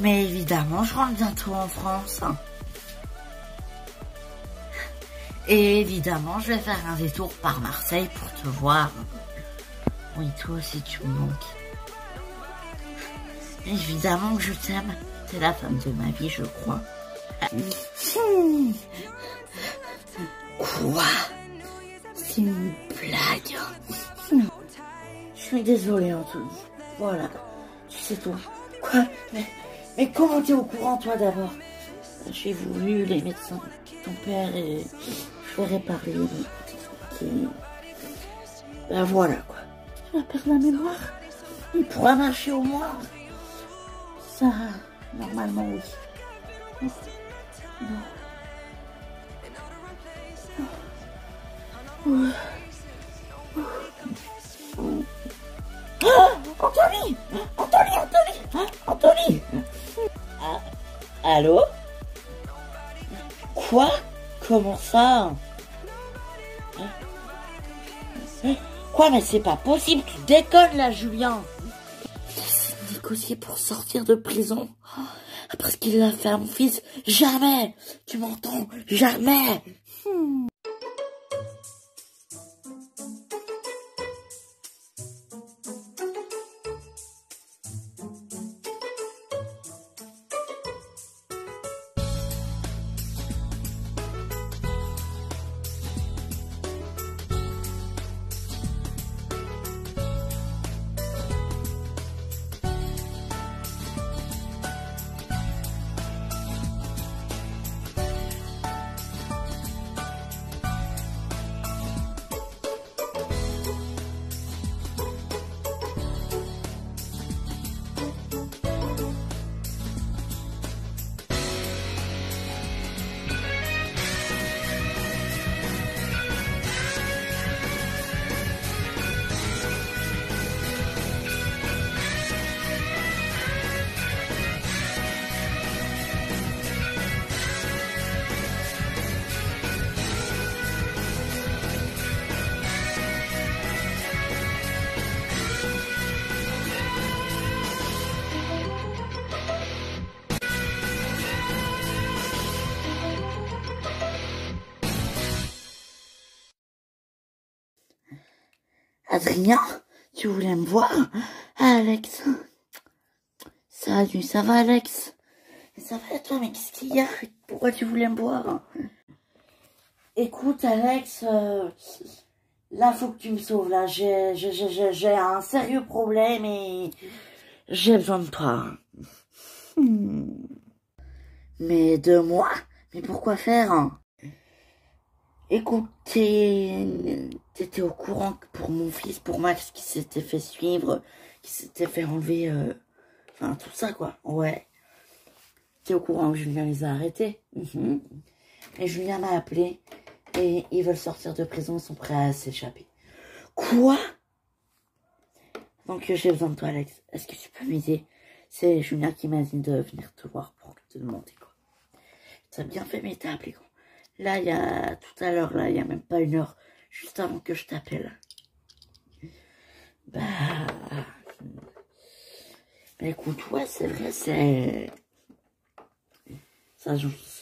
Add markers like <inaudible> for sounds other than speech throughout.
Mais évidemment, je rentre bientôt en France. Et évidemment, je vais faire un détour par Marseille pour te voir. Oui, toi aussi, tu me manques. Évidemment que je t'aime. T'es la femme de ma vie, je crois. Quoi? C'est une blague. Je suis désolée, Anthony. Voilà. Tu sais tout. Quoi mais, mais comment t'es au courant, toi, d'abord? J'ai voulu les médecins, ton père, et je ferai parler. Ben voilà, quoi. Tu vas perdre la mémoire? Il pourra marcher au moins. Ça, normalement, oui. Non. Non. Oh, Allô Quoi Comment ça Quoi mais c'est pas possible, tu déconnes là Julien C'est négocier pour sortir de prison. Après ce qu'il a fait à mon fils Jamais Tu m'entends Jamais Adrien, tu voulais me voir Alex. Salut, ça va Alex? Ça va toi, mais qu'est-ce qu'il y a? Pourquoi tu voulais me voir? Écoute Alex, euh, là faut que tu me sauves, là j'ai un sérieux problème et j'ai besoin de toi. Hmm. Mais de moi? Mais pourquoi faire? Écoute, t'étais au courant que pour mon fils, pour Max, qui s'était fait suivre, qui s'était fait enlever, euh, enfin tout ça quoi, ouais. T'es au courant que Julien les a arrêtés. Mhm. Et Julien m'a appelé et ils veulent sortir de prison, ils sont prêts à s'échapper. Quoi? Donc j'ai besoin de toi Alex, est-ce que tu peux m'aider? C'est Julien qui m'a dit de venir te voir pour te demander quoi. T'as bien fait mais t'as appelé quoi Là, il y a tout à l'heure, là, il n'y a même pas une heure, juste avant que je t'appelle. Bah, bah... écoute, ouais, c'est vrai, c'est... Ça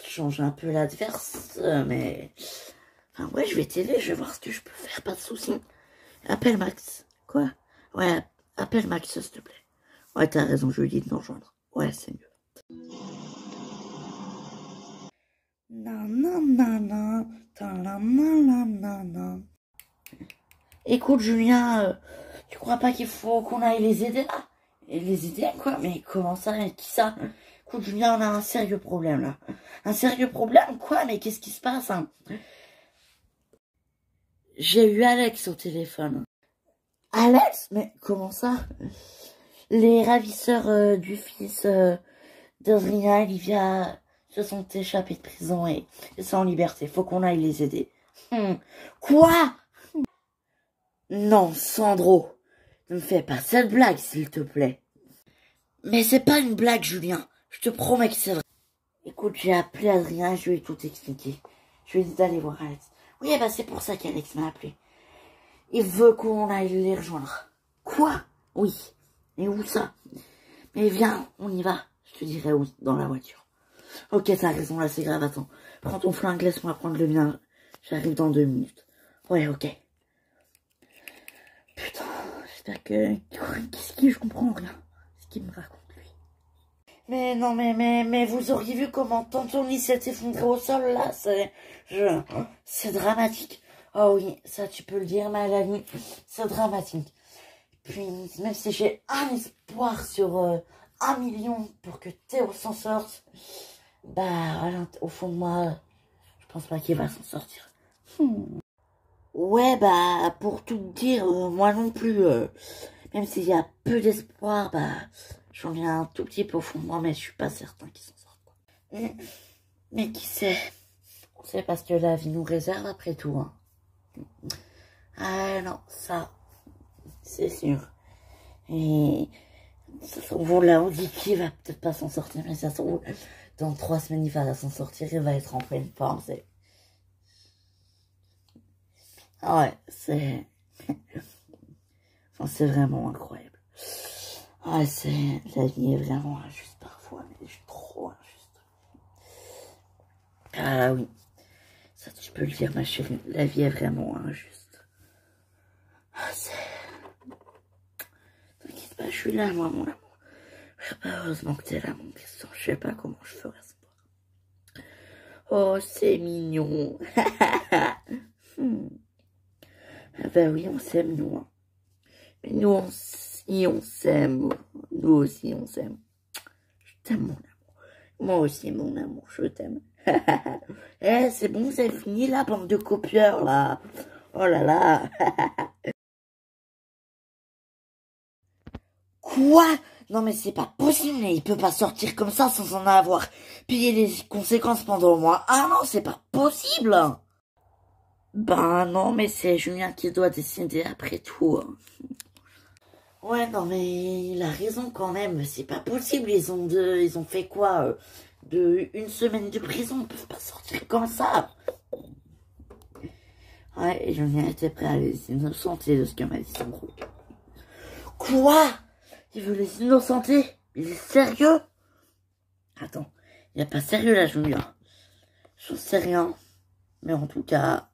change un peu l'adverse, mais... Enfin, ouais, je vais t'aider, je vais voir ce que je peux faire, pas de souci. Appelle Max. Quoi? Ouais, appelle Max, s'il te plaît. Ouais, t'as raison, je lui dis de nous rejoindre. Ouais, c'est mieux. Écoute, Julien, euh, tu crois pas qu'il faut qu'on aille les aider? Là Et les aider quoi? Mais comment ça? Qui ça? Écoute, Julien, on a un sérieux problème là. Un sérieux problème? Quoi? Mais qu'est-ce qui se passe hein? J'ai eu Alex au téléphone. Alex? Mais comment ça? Les ravisseurs euh, du fils euh, d'Adrien Olivia se sont échappés de prison et, sont en liberté. Faut qu'on aille les aider. Hmm. Quoi? Non, Sandro. Ne me fais pas cette blague, s'il te plaît. Mais c'est pas une blague, Julien. Je te promets que c'est vrai. Écoute, j'ai appelé Adrien, je lui ai tout expliqué. Je lui ai dit d'aller voir Alex. Oui, bah c'est pour ça qu'Alex m'a appelé. Il veut qu'on aille les rejoindre. Quoi? Oui. Et où ça? Mais viens, on y va. Je te dirai où, dans la voiture. Ok, t'as raison, là, c'est grave, attends. Prends ton flingue, laisse-moi prendre le mien. J'arrive dans deux minutes. Ouais, ok. Putain, j'espère que... Qu'est-ce qui... Je comprends rien. Ce qu'il me raconte, lui. Mais non, mais, mais, mais vous auriez vu comment Tantoni s'est effondré au sol, là C'est... Je... C'est dramatique. Oh oui, ça, tu peux le dire, Mélanie. C'est dramatique. Puis, même si j'ai un espoir sur euh, un million pour que Théo s'en sorte, bah, au fond de moi, je pense pas qu'il va s'en sortir. Hmm. Ouais, bah, pour tout dire, euh, moi non plus, euh, même s'il y a peu d'espoir, bah, j'en ai un tout petit peu au fond de moi, mais je suis pas certain qu'il s'en sorte. Hmm. Mais qui sait C'est parce que la vie nous réserve après tout. Hein. Ah non, ça, c'est sûr. Et ça se là, on dit qu'il va peut-être pas s'en sortir, mais ça se dans trois semaines, il va s'en sortir, il va être en pleine forme. C'est... Ah ouais, c'est... <laughs> c'est vraiment incroyable. Ah, c'est... La vie est vraiment injuste parfois, mais je suis trop injuste. Ah oui. Ça, tu peux le dire, ma chérie. La vie est vraiment injuste. Ah, c'est... T'inquiète pas, je suis là, moi, mon. Heureusement que t'es là, mon piston. Je sais pas comment je ferais ce soir. Oh, c'est mignon. <laughs> hmm. Ah bah oui, on s'aime, nous. Hein. Mais nous aussi, on s'aime. Nous aussi, on s'aime. Je t'aime, mon amour. Moi aussi, mon amour, je t'aime. <laughs> eh, c'est bon, c'est fini, la bande de copieurs, là. Oh là là. <laughs> Quoi? Non mais c'est pas possible, mais il peut pas sortir comme ça sans en avoir payé les conséquences pendant au moins un an, c'est pas possible Ben non, mais c'est Julien qui doit décider après tout. Hein. Ouais, non mais il a raison quand même, c'est pas possible, ils ont fait quoi euh, de une semaine de prison, ils peuvent pas sortir comme ça. Ouais, Julien était prêt à les innocenter de ce que m'a dit Sandro. Quoi? Il veut les innocenter Il est sérieux Attends, il a pas sérieux là, Julien. Je sais rien. Mais en tout cas,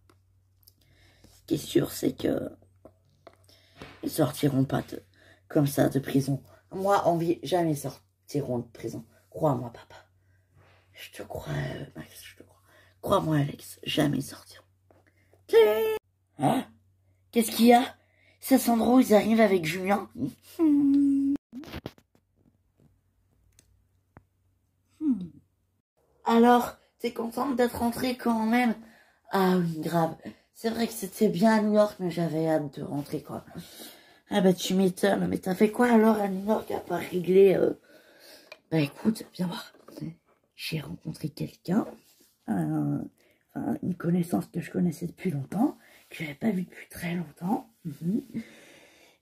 ce qui est sûr, c'est que ils sortiront pas de, comme ça de prison. Moi, envie, jamais sortiront de prison. Crois-moi, papa. Je te crois, euh, Max, je te crois. Crois-moi, Alex, jamais sortir. Hein? Qu'est-ce qu'il y a? C'est Sandro, ils arrivent avec Julien. <laughs> Hmm. Alors, t'es contente d'être rentrée quand même? Ah oui, grave. C'est vrai que c'était bien à New York, mais j'avais hâte de rentrer, quoi. Ah bah tu m'étonnes, mais t'as fait quoi alors à New York à part régler euh... Bah écoute, viens voir j'ai rencontré quelqu'un, une connaissance que je connaissais depuis longtemps, que j'avais pas vu depuis très longtemps. Mhm.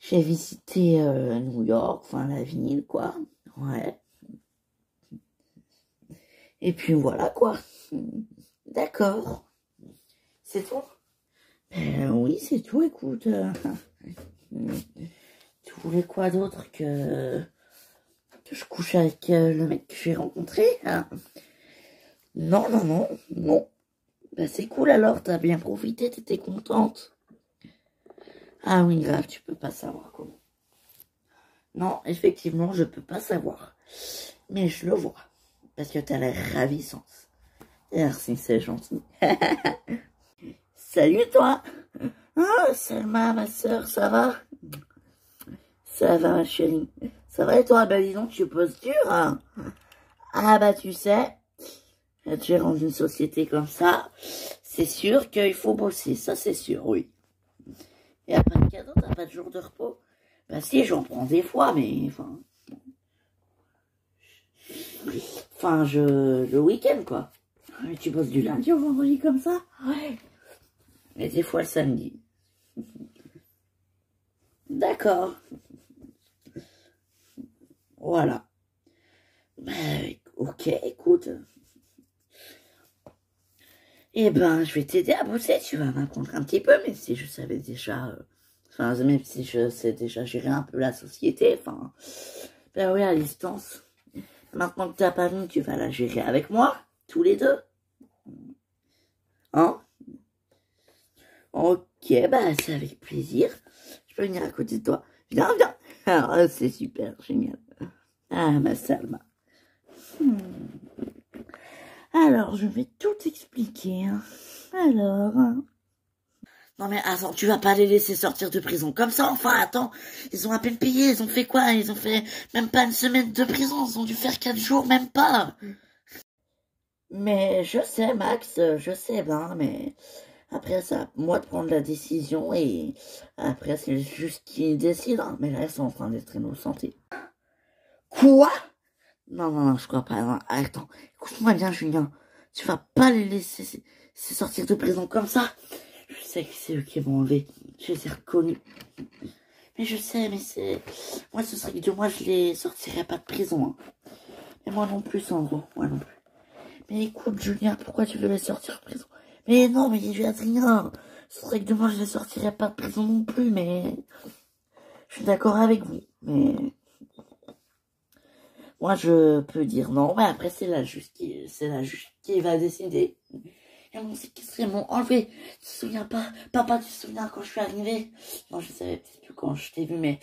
J'ai visité euh, New York, enfin la ville, quoi. Ouais. Et puis voilà, quoi. D'accord. C'est tout? Ben oui, c'est tout, écoute. <laughs> tu voulais quoi d'autre que que je couche avec euh, le mec que j'ai rencontré. Hein? Non, non, non, non. Bah, c'est cool alors, t'as bien profité, t'étais contente. Ah oui, grave, tu peux pas savoir comment. Non, effectivement, je peux pas savoir. Mais je le vois. Parce que t'as l'air ravissante. Merci, c'est gentil. <laughs> Salut toi Selma, ma soeur, ça va? Ça va, ma chérie. Ça va et toi? Ben dis donc, tu posture. Hein ah bah tu sais, tu es dans une société comme ça, c'est sûr qu'il faut bosser, ça c'est sûr, oui. Et a pas de cadeau, t'as pas de jour de repos Bah si, j'en prends des fois, mais enfin... Enfin, je... le week-end, quoi. Mais tu bosses du lundi au vendredi comme ça? Ouais. Et des fois le samedi. D'accord. Voilà. Ben, ok, écoute. Eh ben, je vais t'aider à bosser, tu vas m'apprendre un petit peu, même si je savais déjà, euh, enfin, même si je sais déjà gérer un peu la société, enfin, Ben oui, à distance. Maintenant que t'as pas venu, tu vas la gérer avec moi, tous les deux. Hein? Ok, bah c'est avec plaisir. Je peux venir à côté de toi. Viens, viens. <laughs> Ah, c'est super, génial. Ah, ma Salma. Hmm. Alors, je vais tout expliquer. Hein. Alors... Hein. Non mais attends, tu vas pas les laisser sortir de prison comme ça, enfin attends, ils ont à peine payé, ils ont fait quoi? Ils ont fait même pas une semaine de prison, ils ont dû faire quatre jours, même pas Mais je sais Max, je sais ben, mais après ça, moi de prendre la décision et après c'est juste qui décide, hein. mais là ils sont en train d'être innocentés. Quoi? Non, non, non, je crois pas, non. attends, écoute-moi bien Julien, tu vas pas les laisser sortir de prison comme ça je sais que c'est eux qui m'ont enlevé. Je les ai reconnus. Mais je sais, mais c'est... Moi, ce serait que moi, je les sortirais pas de prison. Hein. Et moi non plus, en gros. Moi non plus. Mais écoute, Julien, pourquoi tu veux les sortir de prison? Mais non, mais il rien. Ce serait que de moi, je les sortirais pas de prison non plus, mais... Je suis d'accord avec vous, mais... Moi, je peux dire non, mais après, c'est la juge qui, c'est la juge qui va décider. Et mon séquestré m'ont enlevé. Tu te souviens pas? Papa, tu te souviens quand je suis arrivée? Non, je savais peut-être plus quand je t'ai vu, mais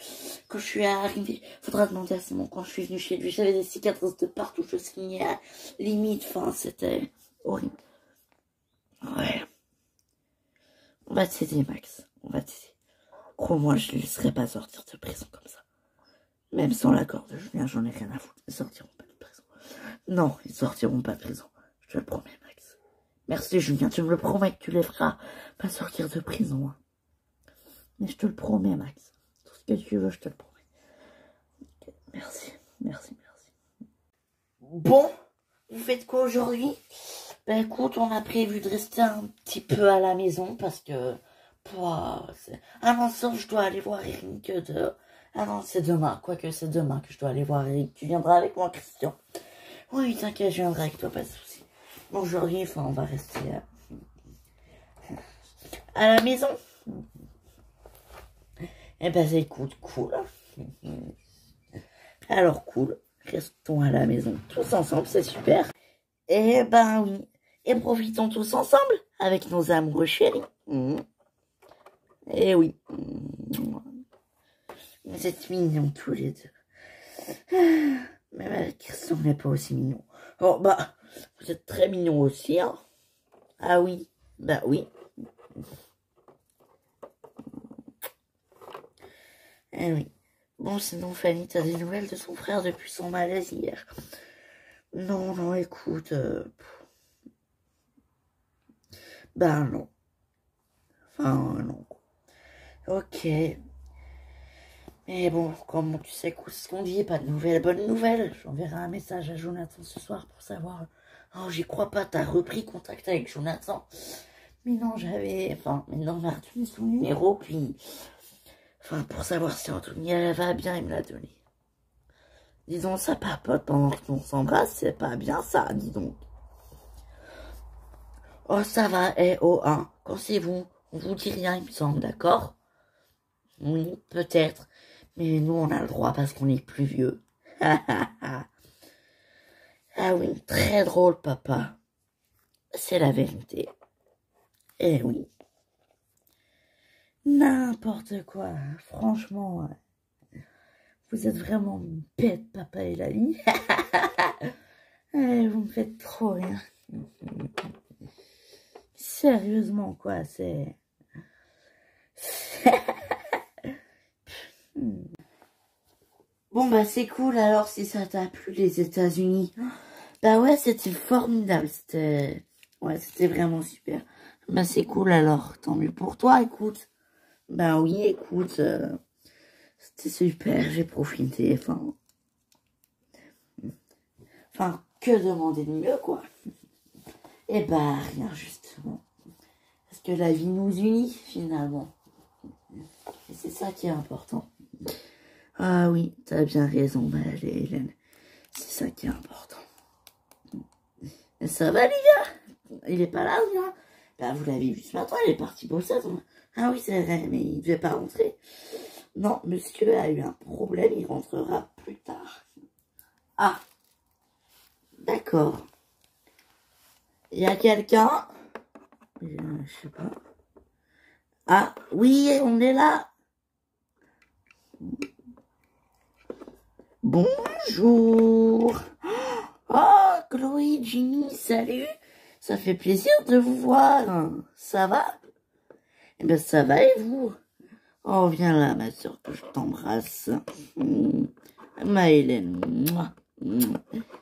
quand je suis arrivée, faudra demander à Simon quand je suis venue chez lui. J'avais des cicatrices de partout, je signais à limite. Enfin, c'était horrible. Ouais. On va t'aider, Max. On va t'aider. Crois-moi, je ne laisserai pas sortir de prison comme ça. Même sans l'accord de Julien, j'en ai rien à foutre. Ils sortiront pas de prison. Non, ils sortiront pas de prison. Je te le promets, Max. Merci Julien, tu me le promets que tu les feras pas sortir de prison. Hein. Mais je te le promets Max. Tout ce que tu veux, je te le promets. Merci, merci, merci. Bon, vous faites quoi aujourd'hui? Ben écoute, on a prévu de rester un petit peu à la maison parce que... ah non, sauf je dois aller voir Eric de... Ah non, c'est demain, quoique c'est demain que je dois aller voir Eric. Tu viendras avec moi, Christian Oui, t'inquiète, je viendrai avec toi, pas de soucis. Aujourd'hui, enfin, on va rester euh, à, la maison. Eh ben, écoute, cool. Alors, cool. Restons à la maison tous ensemble, c'est super. Eh ben oui. Et profitons tous ensemble avec nos amoureux chéris. Mmh. Eh oui. Vous êtes mignons tous les deux. Mais avec Christian n'est pas aussi mignon. Oh, bah, vous êtes très mignon aussi, hein Ah oui, bah oui. Eh oui. Bon, sinon, Fanny, t'as des nouvelles de son frère depuis son malaise hier? Non, non, écoute... Euh... Ben non. Enfin, non. Ok. Mais bon, comme tu sais ce qu'on dit, pas de nouvelles, bonnes nouvelles. J'enverrai un message à Jonathan ce soir pour savoir Oh, j'y crois pas, t'as repris contact avec Jonathan. Mais non, j'avais... Enfin, mais non, m'a retenu son numéro, puis... Enfin, pour savoir si Anthony, va bien, il me l'a donné. Disons, ça papote pendant qu'on s'embrasse, c'est pas bien ça, dis donc. Oh, ça va, eh, oh, hein, quand c'est vous, on vous dit rien, il me semble, d'accord? Oui, peut-être, mais nous, on a le droit parce qu'on est plus vieux. <laughs> Ah oui, très drôle, papa. C'est la vérité. Eh oui. N'importe quoi, franchement. Vous êtes vraiment bête, papa et Lali. <laughs> eh, vous me faites trop rien. <laughs> Sérieusement, quoi, c'est... Bon bah c'est cool alors si ça t'a plu les États-Unis. Bah ouais c'était formidable, c'était ouais c'était vraiment super. Bah c'est cool alors, tant mieux pour toi, écoute. Bah oui, écoute, euh, c'était super, j'ai profité, enfin, enfin que demander de mieux quoi. Et bah rien justement, parce que la vie nous unit finalement, et c'est ça qui est important. Ah oui, t'as bien raison, ma Hélène. C'est ça qui est important. Ça va, les gars? Il est pas là, bien? Ben, vous l'avez vu ce matin, il est parti bosser. Ah oui, c'est vrai, mais il devait pas rentrer. Non, monsieur a eu un problème, il rentrera plus tard. Ah, d'accord. Il y a quelqu'un? Je sais pas. Ah, oui, on est là. Bonjour. Oh, Chloé, Ginny, salut. Ça fait plaisir de vous voir. Ça va? Eh bien, ça va et vous? Oh, viens là, ma soeur, que je t'embrasse. Mmh. Ma Hélène.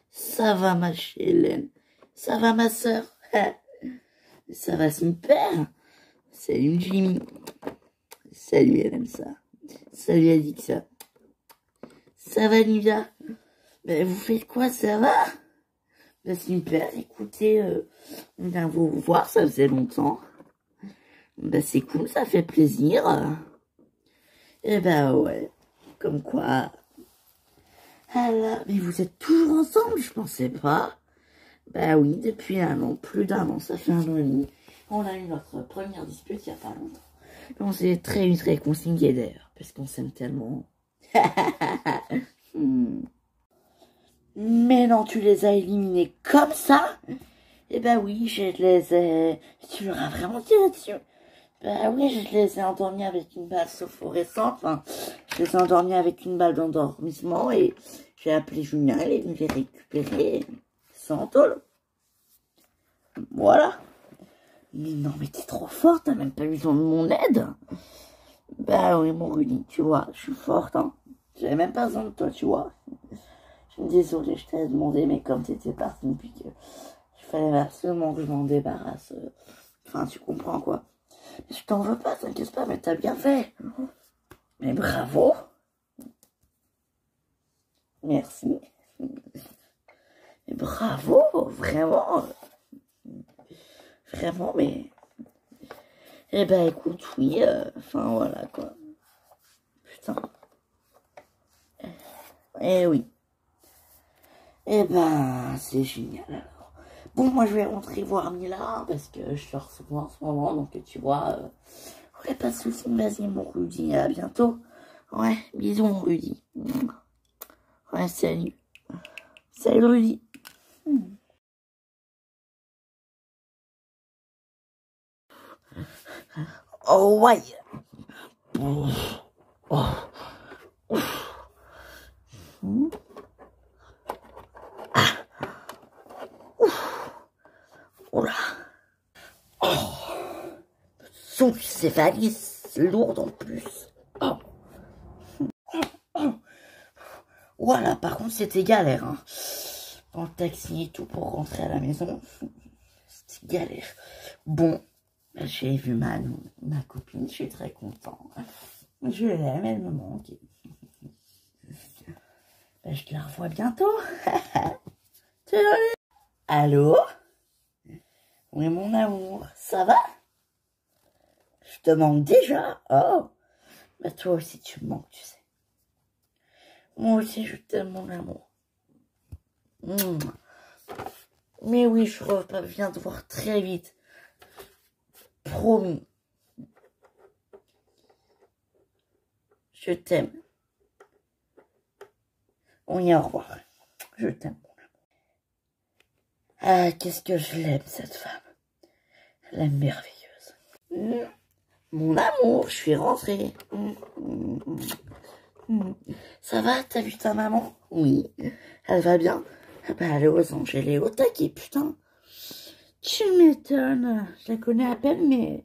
Ça va, ma Hélène? Ça va, ma soeur. Ça va super. Salut, Jimmy. Salut, elle aime ça. Salut, Adixa. Ça va, Nivia? Ben, vous faites quoi, ça va? Ben, super. Écoutez, euh, on vient vous voir, ça faisait longtemps. Ben, c'est cool, ça fait plaisir. Eh ben, ouais. Comme quoi. Ah là, mais vous êtes toujours ensemble, je pensais pas. Ben oui, depuis un an, plus d'un an, ça fait un an et demi. On a eu notre première dispute il y a pas longtemps. On s'est très très consigné d'ailleurs, parce qu'on s'aime tellement. <laughs> Hmm. Mais non, tu les as éliminés comme ça? Eh ben oui, je les ai... Tu leur as vraiment tiré dessus Ben oui, je les ai endormis avec une balle phosphorescente. Enfin, je les ai endormis avec une balle d'endormissement et j'ai appelé Julien, il est venu les récupérer sans tôle. Voilà. Mais non, mais t'es trop forte, t'as même pas besoin de mon aide. Bah oui, mon Rudy, tu vois, je suis forte, hein. J'avais même pas besoin de toi, tu vois. Je suis désolée, je t'ai demandé, mais comme t'étais parti depuis que il fallait absolument que je m'en débarrasse. Euh, enfin, tu comprends, quoi. Mais je t'en veux pas, t'inquiète pas, mais t'as bien fait. Mais bravo. Merci. Mais bravo, vraiment. Vraiment, mais... Eh ben, écoute, oui, euh, enfin, voilà, quoi. Putain. Eh oui. Eh ben, c'est génial, alors. Bon, moi, je vais rentrer voir Mila, parce que je sors souvent en ce moment, donc, tu vois... Euh... Ouais, pas de soucis, vas-y, mon Rudy, à bientôt. Ouais, bisous, mon Rudy. Ouais, salut. Salut, Rudy. Oh ouais. Oh. Ah. Là. Oh. Son ces valises lourdes en plus. Oh. Voilà, par contre, c'était galère. Hein. Dans le taxi et tout pour rentrer à la maison. C'était galère. Bon, j'ai vu ma, ma copine, je suis très content. Je l'aime, elle me manque. Ben, je la revois bientôt. <laughs> Allô? Oui, mon amour, ça va? Je te manque déjà Oh Mais toi aussi, tu me manques, tu sais. Moi aussi, je t'aime, mon amour. Mais oui, je reviens te voir très vite. Promis. Je t'aime. On y au revoir. Je t'aime. Ah, qu'est-ce que je l'aime, cette femme. Elle est merveilleuse. Mon amour, je suis rentrée. Ça va, t'as vu ta maman? Oui. Elle va bien? Ah bah, elle est aux anges, elle est au taquet, putain. Tu m'étonnes. Je la connais à peine, mais...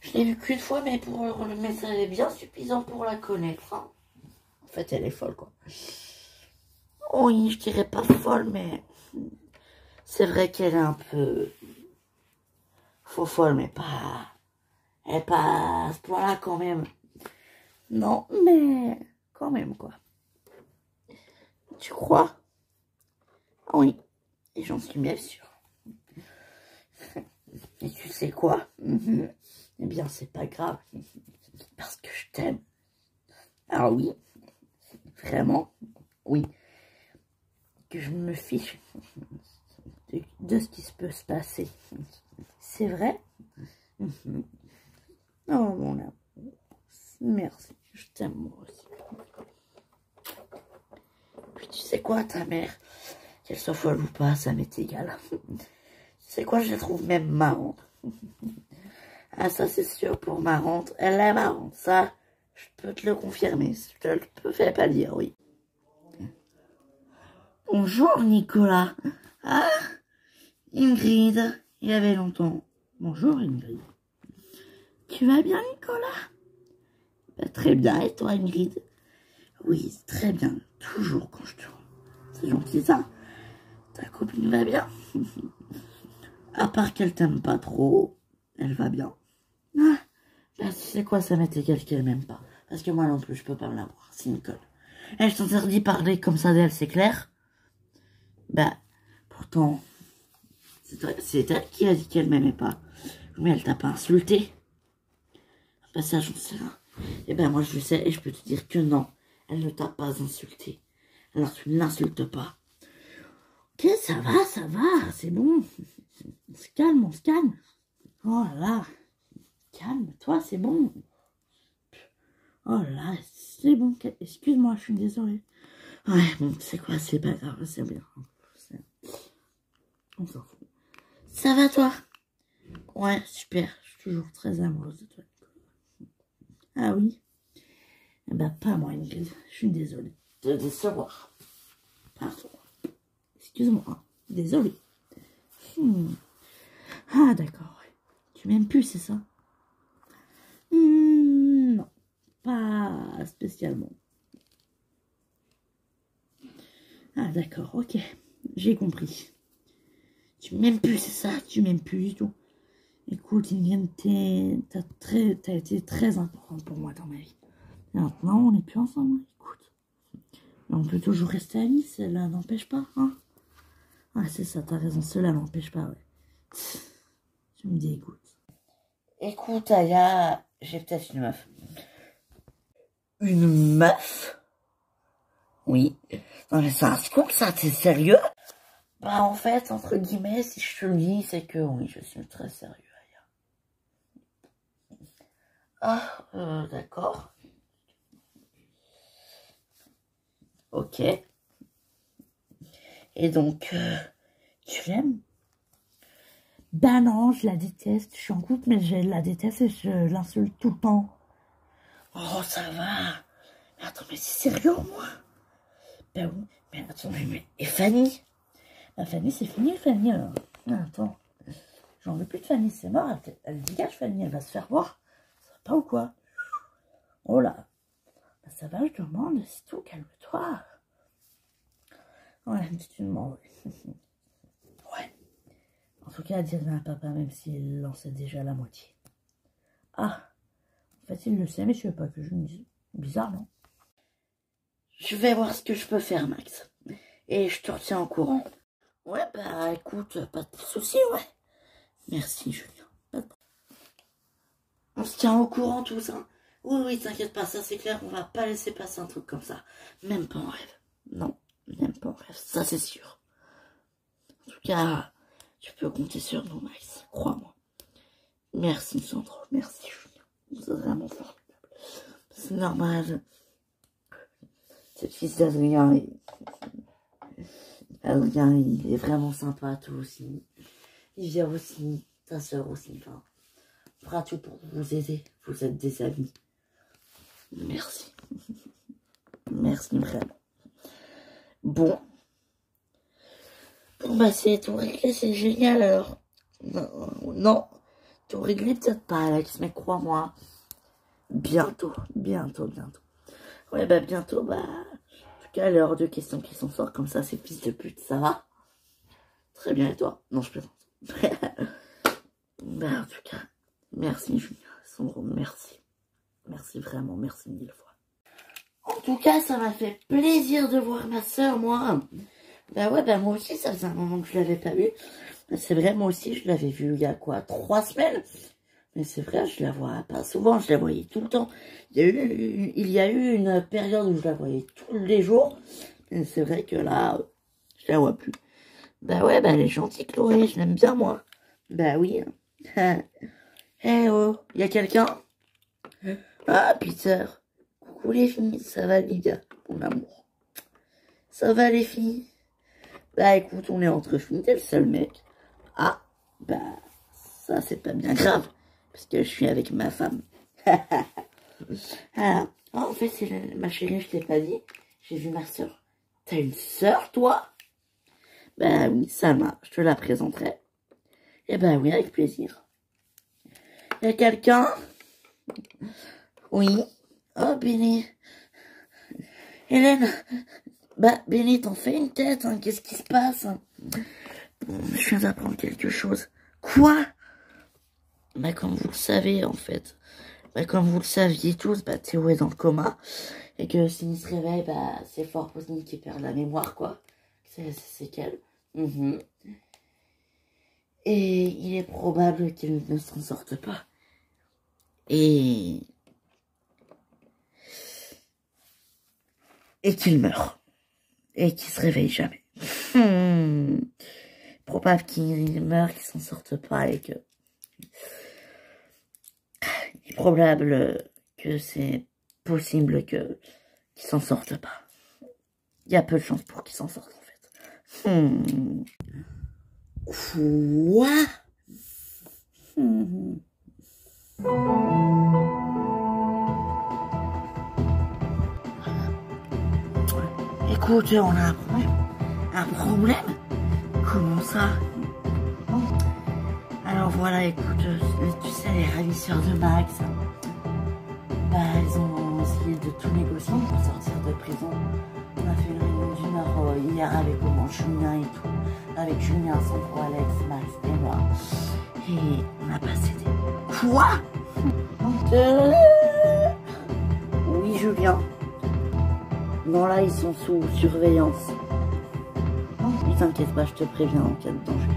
Je l'ai vue qu'une fois, mais, pour... mais ça est bien suffisant pour la connaître. Hein. En fait, elle est folle, quoi. Oui, je dirais pas folle, mais... C'est vrai qu'elle est un peu... Faux folle, mais pas... Elle pas à ce point-là, quand même. Non, mais... Quand même, quoi. Tu crois? Oui. Et j'en suis bien sûre. Et tu sais quoi? <laughs> Eh bien, c'est pas grave. <laughs> Parce que je t'aime. Ah oui? Vraiment? Oui. Que je me fiche de, ce qui se peut se passer. C'est vrai? <laughs> Oh, mon amour. Merci. Je t'aime moi aussi. Puis tu sais quoi, ta mère, qu'elle soit folle ou pas, ça m'est égal. Sais quoi, je la trouve même marrante. <laughs> ah, ça c'est sûr, pour marrante, elle est marrante. Ça, je peux te le confirmer. Je te le faire pas dire, oui. Bonjour, Nicolas. Ah, Ingrid. Il y avait longtemps. Bonjour, Ingrid. Tu vas bien, Nicolas? Bah, Très bien, et toi, Ingrid? Oui, très bien. Toujours quand je te C'est gentil, ça. Ta copine va bien? <laughs> À part qu'elle t'aime pas trop, elle va bien. Ah, bah, tu sais quoi, ça m'est égal qu'elle m'aime pas. Parce que moi non plus, je peux pas me la voir. C'est Nicole. Elle s'interdit parler comme ça d'elle, c'est clair? Bah, pourtant, c'est elle qui a dit qu'elle m'aimait pas. Mais elle t'a pas insulté. Bah ça, j'en sais rien. Eh ben moi, je le sais et je peux te dire que non. Elle ne t'a pas insulté. Alors tu ne l'insultes pas. Ok, ça va, ça va, c'est bon. On se calme, on se calme. Oh là. Calme-toi, c'est bon. Oh là, c'est bon. Excuse-moi, je suis désolée. Ouais, bon, c'est quoi, c'est pas grave, c'est bien. On s'en fout. Ça va toi? Ouais, super. Je suis toujours très amoureuse de toi. Ah oui? Eh ben, pas moi, Ingrid. Je suis désolée de décevoir. Pardon. Excuse-moi. Désolée. Hmm. Ah, d'accord. Tu m'aimes plus, c'est ça? Hmm, Non, pas spécialement. Ah, d'accord, ok. J'ai compris. Tu m'aimes plus, c'est ça? Tu m'aimes plus du tout? Écoute, Ingrid, t'as as été très importante pour moi dans ma vie. maintenant, on n'est plus ensemble, écoute. On peut toujours rester amis, cela n'empêche pas, hein Ah, c'est ça, t'as raison, cela n'empêche pas, ouais. Tu me dégoûtes. Écoute, Aya, j'ai peut-être une meuf. Une meuf? Oui. Non mais ça, c'est comme ça, t'es sérieux? Bah, en fait, entre guillemets, si je te le dis, c'est que oui, je suis très sérieux. Ah, euh, d'accord. Ok. Et donc, euh, tu l'aimes? Ben non, je la déteste. Je suis en couple, mais je la déteste et je l'insulte tout le temps. Oh, ça va. attends, mais c'est sérieux, moi? Ben oui. Mais attends, mais... Et Fanny? La Fanny, c'est fini, Fanny, alors. attends. J'en veux plus de Fanny, c'est mort. Elle, elle, dégage, Fanny, elle va se faire voir. Ça va pas ou quoi? Oh là. Bah, ça va, je demande, c'est tout, calme-toi. Ouais, tu me demandes. ouais. En tout cas, dire à papa, même s'il en sait déjà la moitié. Ah. En fait, il le sait, mais je veux pas que je me dise. Bizarre, non? Je vais voir ce que je peux faire, Max. Et je te retiens au courant. Ouais, bah écoute, pas de soucis, ouais. Merci, Julien. On se tient au courant tous, hein. Oui, oui, t'inquiète pas, ça c'est clair, on va pas laisser passer un truc comme ça. Même pas en rêve. Non, même pas en rêve, ça c'est sûr. En tout cas, tu peux compter sur nous, Max, crois-moi. Merci, Sandro, merci, Julien. Vous êtes vraiment formidable. C'est normal. Cette fils d'Adrien est Adrien, il est vraiment sympa, toi aussi. Il vient aussi, ta soeur aussi. Enfin, fera tout pour vous aider. Vous êtes des amis. Merci. <laughs> Merci vraiment. Bon. Bon, bah, c'est tout réglé, c'est génial alors. Non, non. tout réglé, peut-être pas, Alex, mais crois-moi. Bientôt, bientôt, bientôt. Ouais, bah, bientôt, bah cas, l'heure de questions qui sont sortent comme ça, c'est fils de pute, ça va Très bien, et toi? Non, je plaisante. <laughs> ben, en tout cas, merci Julien, Sandro, merci. Merci vraiment, merci mille fois. En tout cas, ça m'a fait plaisir de voir ma soeur, moi. Ben ouais, ben moi aussi, ça faisait un moment que je l'avais pas vue. Ben, c'est vrai, moi aussi, je l'avais vue il y a quoi Trois semaines mais c'est vrai, je la vois pas souvent, je la voyais tout le temps. Il y a eu, il y a eu une période où je la voyais tous les jours. Mais c'est vrai que là, je la vois plus. Bah ouais, bah elle est gentille, Chloé, je l'aime bien, moi. Bah oui. <laughs> Eh oh, il y a quelqu'un? Ah, Peter. Coucou les filles, ça va les gars, mon amour. Ça va les filles? Bah écoute, on est entre filles, t'es le seul mec. Ah, bah ça c'est pas bien grave, parce que je suis avec ma femme. <laughs> ah, en fait, c'est ma chérie, je t'ai pas dit, j'ai vu ma soeur. T'as une soeur, toi? Bah oui, Salma, je te la présenterai. Eh ben oui, avec plaisir. Y a quelqu'un? Oui. Oh, Béni. Hélène. Bah, Béni, t'en fais une tête, hein. Qu'est-ce qui se passe? Je viens d'apprendre quelque chose. Quoi? Bah, comme vous le savez, en fait. Bah, comme vous le saviez tous, bah, Théo est dans le coma. Et que s'il se réveille, bah, c'est fort possible qu'il perd la mémoire, quoi. C'est qu'elle. Mhm. Et il est probable qu'il ne s'en sorte pas. Et... Et qu'il meurt. Et qu'il se réveille jamais. Hmm. Probable qu'il meurt, qu'il s'en sorte pas et que... Il est probable que c'est possible que qu'il s'en sorte pas. Il y a peu de chances pour qu'il s'en sorte en fait. Hmm. Quoi? Écoute, on a un problème. Un problème? Comment ça? Alors voilà, écoute, tu sais, les ravisseurs de Max, bah, ils ont essayé de tout négocier pour sortir de prison. On a fait une réunion d'une heure euh, hier avec comment Julien et tout avec Julien, Sandro, Alex, Max et moi. Et on a passé des... Quoi? Oui, Julien. Non, là, ils sont sous surveillance. Ne t'inquiète pas, je te préviens en cas de danger.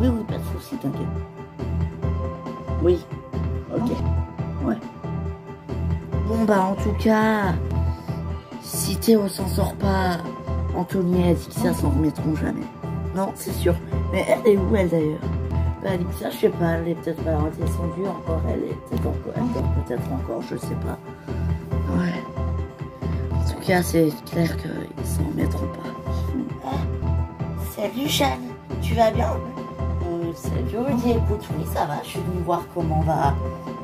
Oui, oui, pas de soucis, t'inquiète. Oui, ok. Ouais. Bon, bah, en tout cas, si Théo s'en sort pas, Anthony a dit que ça s'en remettront jamais. Non, c'est sûr. Mais elle est où, elle, d'ailleurs? Bah, ça, je sais pas, elle est peut-être pas redescendue encore, elle est peut-être encore, peut-être encore, je sais pas. Tout cas, c'est clair qu'ils s'en remettront pas. salut Jeanne, tu vas bien? Euh, Salut Rudy, écoute, oui, ça va, je suis venue voir comment va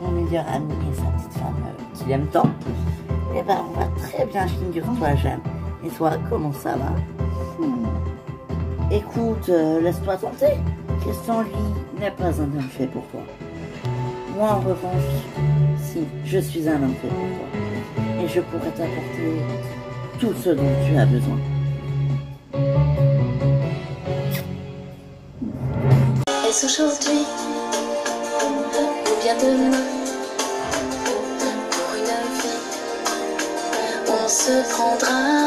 mon meilleur ami et sa petite femme euh, qu'il aime tant. Eh ben, on va très bien, figure-toi, Jeanne. Et toi, comment ça va? Hmm. Écoute, euh, laisse-toi tenter. Christian, lui, n'est pas un homme fait pour toi. Moi, en revanche, si, je suis un homme fait pour toi. Et je pourrais t'apporter tout ce dont tu as besoin. Est-ce aujourd'hui ou bien demain se prendra